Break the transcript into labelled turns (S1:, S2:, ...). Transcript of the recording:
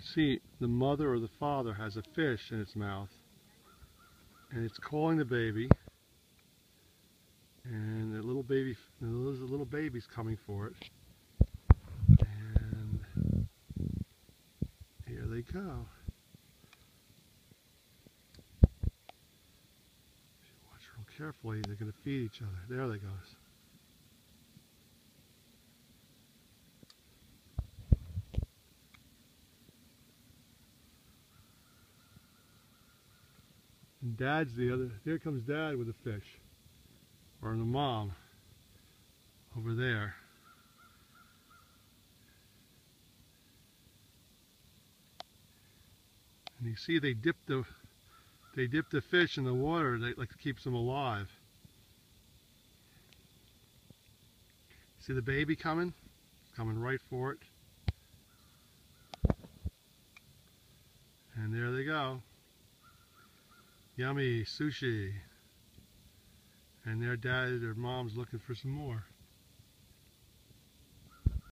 S1: You see, the mother or the father has a fish in its mouth, and it's calling the baby, and the little baby, those little babies coming for it, and here they go. Watch real carefully, they're going to feed each other. There they goes. And dad's the other, here comes dad with a fish. Or the mom over there. And you see they dip the they dip the fish in the water that like keeps them alive. See the baby coming? Coming right for it. And there they go. Yummy sushi. And their dad or mom's looking for some more.